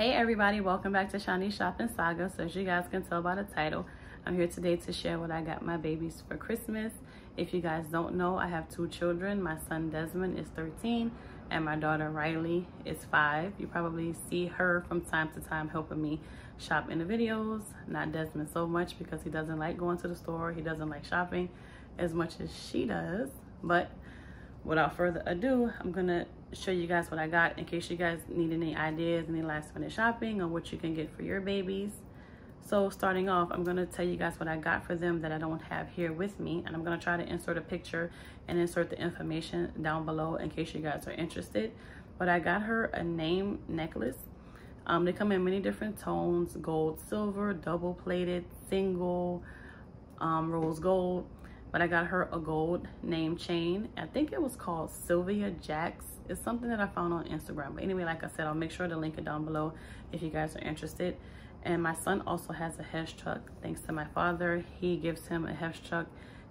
Hey everybody, welcome back to Shanice Shopping Saga. So as you guys can tell by the title, I'm here today to share what I got my babies for Christmas. If you guys don't know, I have two children. My son Desmond is 13 and my daughter Riley is five. You probably see her from time to time helping me shop in the videos. Not Desmond so much because he doesn't like going to the store. He doesn't like shopping as much as she does. But without further ado, I'm gonna show you guys what I got in case you guys need any ideas, any last minute shopping or what you can get for your babies. So starting off, I'm gonna tell you guys what I got for them that I don't have here with me. And I'm gonna try to insert a picture and insert the information down below in case you guys are interested. But I got her a name necklace. Um, they come in many different tones, gold, silver, double plated, single, um, rose gold but I got her a gold name chain. I think it was called Sylvia Jacks. It's something that I found on Instagram. But anyway, like I said, I'll make sure to link it down below if you guys are interested. And my son also has a Hess truck. Thanks to my father, he gives him a Hess truck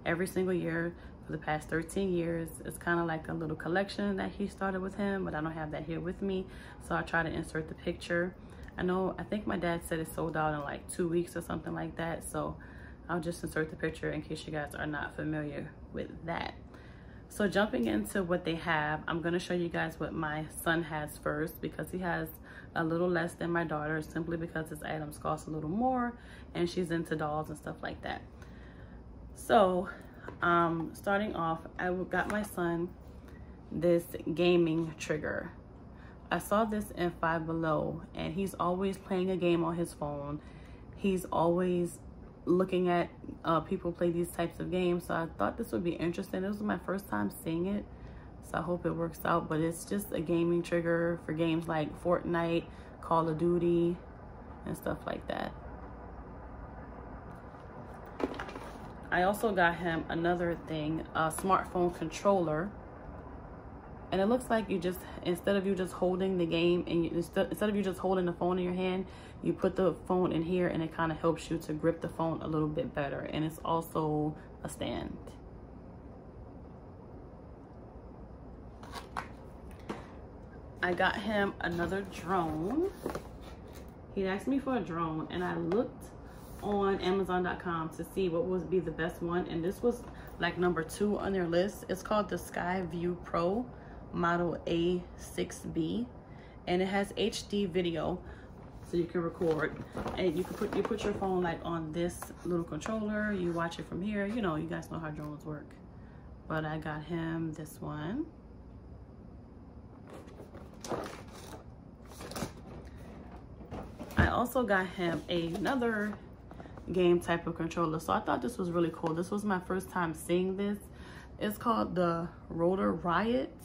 every single year for the past 13 years. It's kind of like a little collection that he started with him, but I don't have that here with me. So I'll try to insert the picture. I know, I think my dad said it sold out in like two weeks or something like that. So I'll just insert the picture in case you guys are not familiar with that. So jumping into what they have, I'm gonna show you guys what my son has first because he has a little less than my daughter simply because his items cost a little more and she's into dolls and stuff like that. So um, starting off, I got my son this gaming trigger. I saw this in Five Below and he's always playing a game on his phone. He's always looking at uh, people play these types of games. So I thought this would be interesting. This was my first time seeing it. So I hope it works out. But it's just a gaming trigger for games like Fortnite, Call of Duty, and stuff like that. I also got him another thing, a smartphone controller and it looks like you just instead of you just holding the game and you, instead, instead of you just holding the phone in your hand you put the phone in here and it kind of helps you to grip the phone a little bit better. And it's also a stand. I got him another drone. He asked me for a drone and I looked on amazon.com to see what would be the best one. And this was like number two on their list. It's called the Skyview Pro model A6B and it has HD video so you can record. And you can put you put your phone like on this little controller you watch it from here you know you guys know how drones work. But I got him this one. I also got him another game type of controller so I thought this was really cool. This was my first time seeing this. It's called the Rotor Riot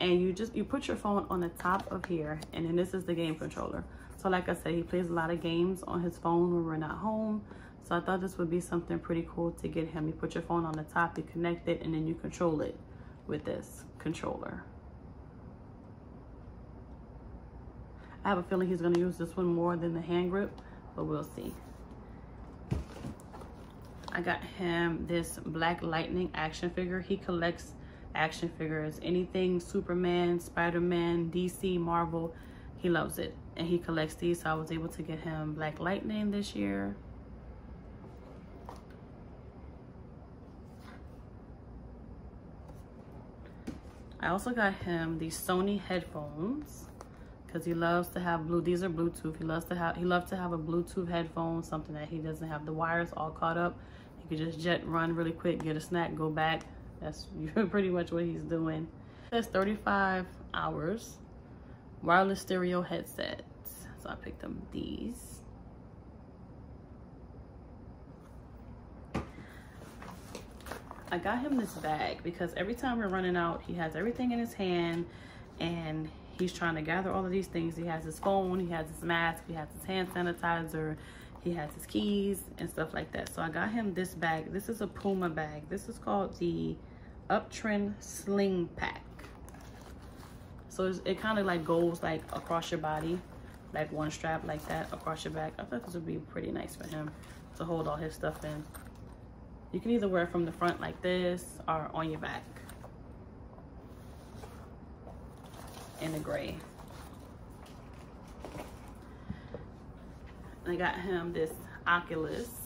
and you just you put your phone on the top of here and then this is the game controller. So like i said he plays a lot of games on his phone when we're not home. So i thought this would be something pretty cool to get him. You put your phone on the top you connect it and then you control it with this controller. I have a feeling he's going to use this one more than the hand grip but we'll see. I got him this black lightning action figure. He collects action figures, anything Superman, Spider-Man, DC, Marvel, he loves it. And he collects these, so I was able to get him Black Lightning this year. I also got him these Sony headphones because he loves to have blue. These are Bluetooth. He loves to have he loves to have a Bluetooth headphone, something that he doesn't have the wires all caught up. He could just jet run really quick, get a snack, go back, that's pretty much what he's doing. That's 35 hours. Wireless stereo headsets. So I picked up these. I got him this bag because every time we're running out, he has everything in his hand and he's trying to gather all of these things. He has his phone, he has his mask, he has his hand sanitizer, he has his keys and stuff like that. So I got him this bag. This is a Puma bag. This is called the Uptrend Sling Pack. So it kind of like goes like across your body, like one strap like that across your back. I thought this would be pretty nice for him to hold all his stuff in. You can either wear it from the front like this or on your back in the gray. I got him this Oculus.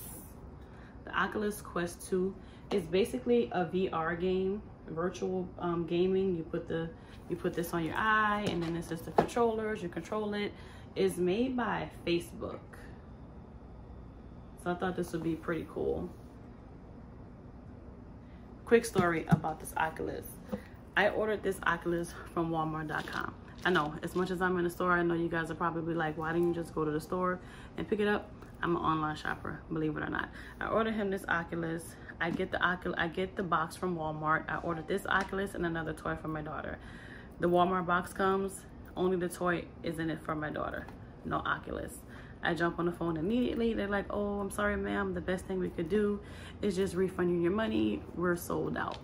Oculus Quest 2 is basically a VR game, virtual um, gaming. You put the you put this on your eye and then this is the controllers, you control it. It's made by Facebook. So I thought this would be pretty cool. Quick story about this Oculus. I ordered this Oculus from Walmart.com. I know, as much as I'm in the store, I know you guys are probably like, why didn't you just go to the store and pick it up? I'm an online shopper, believe it or not. I ordered him this Oculus. I get the Oculus, I get the box from Walmart. I ordered this Oculus and another toy for my daughter. The Walmart box comes, only the toy is in it for my daughter, no Oculus. I jump on the phone immediately. They're like, oh, I'm sorry, ma'am. The best thing we could do is just refund you your money. We're sold out.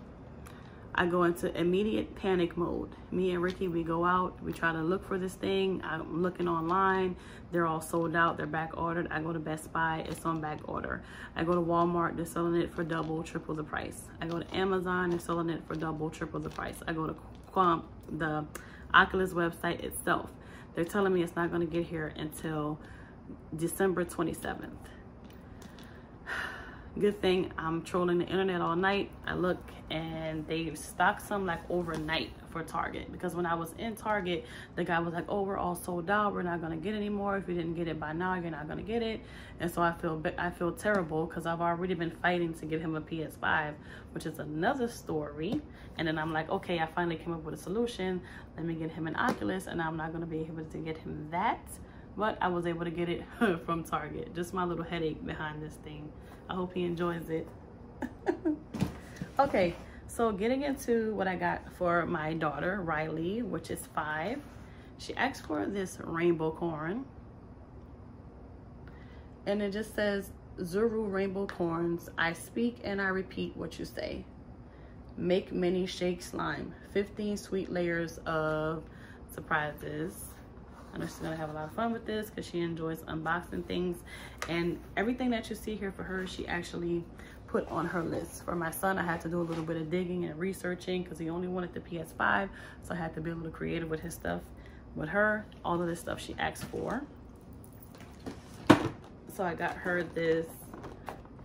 I go into immediate panic mode. Me and Ricky, we go out, we try to look for this thing. I'm looking online. They're all sold out. They're back ordered. I go to Best Buy. It's on back order. I go to Walmart. They're selling it for double, triple the price. I go to Amazon. They're selling it for double, triple the price. I go to Quam, the Oculus website itself. They're telling me it's not going to get here until December 27th. Good thing I'm trolling the internet all night. I look and they stocked some like overnight for Target because when I was in Target, the guy was like, "Oh, we're all sold out. We're not gonna get any more. If you didn't get it by now, you're not gonna get it." And so I feel I feel terrible because I've already been fighting to get him a PS5, which is another story. And then I'm like, okay, I finally came up with a solution. Let me get him an Oculus, and I'm not gonna be able to get him that but I was able to get it from Target. Just my little headache behind this thing. I hope he enjoys it. okay, so getting into what I got for my daughter, Riley, which is five. She asked for this Rainbocorn. And it just says, Zuru Rainbocorns. I speak and I repeat what you say. Make mini shake slime. 15 sweet layers of surprises. I know she's gonna have a lot of fun with this because she enjoys unboxing things. And everything that you see here for her, she actually put on her list. For my son, I had to do a little bit of digging and researching because he only wanted the PS5. So I had to be a little creative with his stuff. With her, all of this stuff she asked for. So I got her this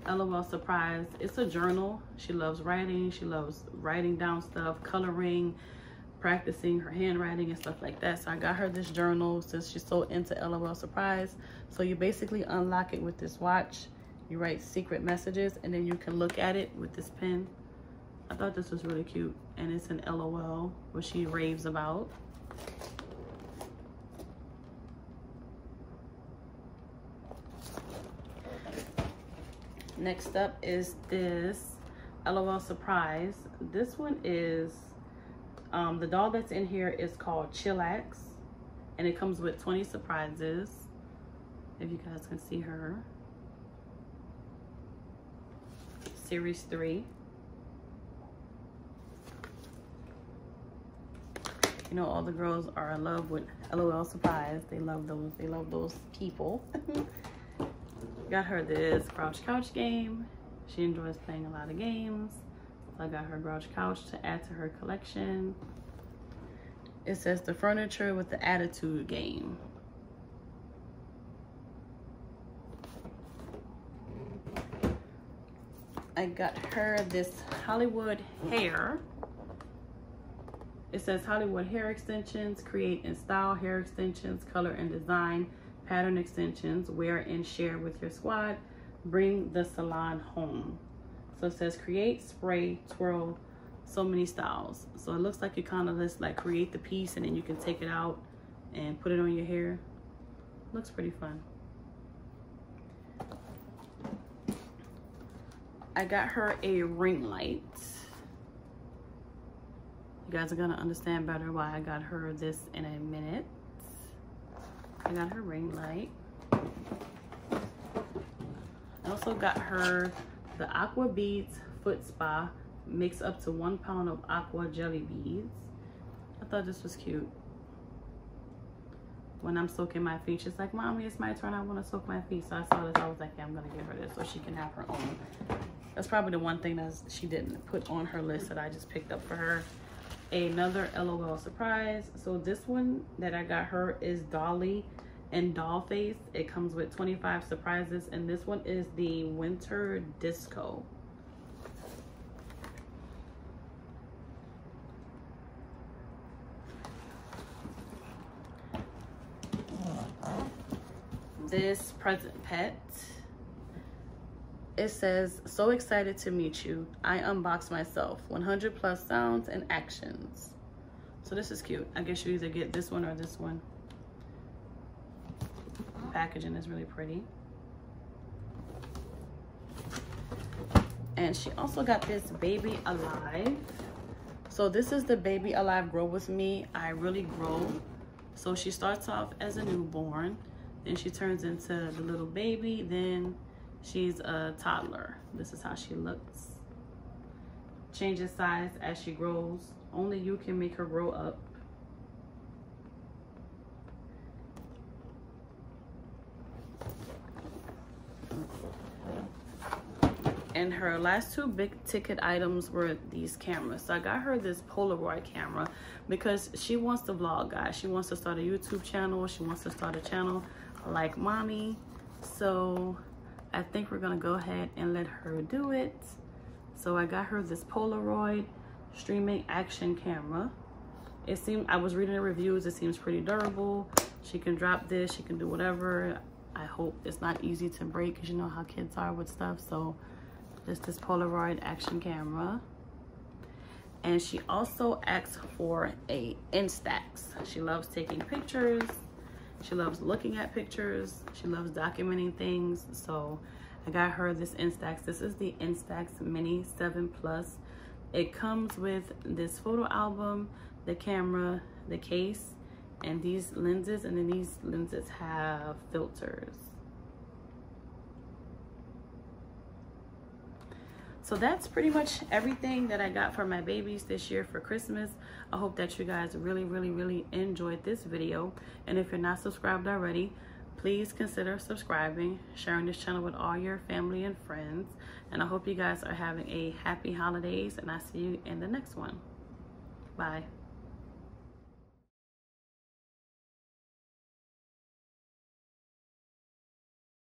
LOL surprise. It's a journal. She loves writing. She loves writing down stuff, coloring, practicing her handwriting and stuff like that. So I got her this journal since she's so into LOL Surprise. So you basically unlock it with this watch. You write secret messages and then you can look at it with this pen. I thought this was really cute. And it's an LOL, which she raves about. Next up is this LOL Surprise. This one is um, the doll that's in here is called Chillax, and it comes with 20 surprises. If you guys can see her. Series 3. You know, all the girls are in love with LOL Surprise. They love those. They love those people. Got her this Grouch Couch game. She enjoys playing a lot of games. I got her Grouch Couch to add to her collection. It says the furniture with the attitude game. I got her this Hollywood hair. It says Hollywood hair extensions, create and style hair extensions, color and design, pattern extensions, wear and share with your squad. Bring the salon home. So it says create, spray, twirl, so many styles. So it looks like you kind of just like create the piece and then you can take it out and put it on your hair. Looks pretty fun. I got her a ring light. You guys are gonna understand better why I got her this in a minute. I got her ring light. I also got her the Aqua Beads Foot Spa mix up to one pound of aqua jelly beads. I thought this was cute. When I'm soaking my feet, she's like, Mommy, it's my turn. I want to soak my feet. So I saw this. I was like, yeah, I'm going to give her this so she can have her own. That's probably the one thing that she didn't put on her list that I just picked up for her. Another LOL surprise. So this one that I got her is Dolly in doll face. It comes with 25 surprises and this one is the winter disco. This present pet it says, so excited to meet you. I unbox myself. 100 plus sounds and actions. So this is cute. I guess you either get this one or this one. Packaging is really pretty. And she also got this Baby Alive. So this is the Baby Alive Grow With Me. I really grow. So she starts off as a newborn. Then she turns into the little baby. Then She's a toddler. This is how she looks. Changes size as she grows. Only you can make her grow up. And her last two big ticket items were these cameras so i got her this polaroid camera because she wants to vlog guys she wants to start a youtube channel she wants to start a channel like mommy so I think we're gonna go ahead and let her do it. So I got her this Polaroid streaming action camera. It seemed, I was reading the reviews, it seems pretty durable. She can drop this, she can do whatever. I hope it's not easy to break because you know how kids are with stuff. So just this Polaroid action camera. And she also asked for a Instax. She loves taking pictures she loves looking at pictures. She loves documenting things. So I got her this Instax. This is the Instax Mini 7 Plus. It comes with this photo album, the camera, the case, and these lenses. And then these lenses have filters. So that's pretty much everything that I got for my babies this year for Christmas. I hope that you guys really, really, really enjoyed this video. And if you're not subscribed already, please consider subscribing, sharing this channel with all your family and friends. And I hope you guys are having a happy holidays and I see you in the next one. Bye.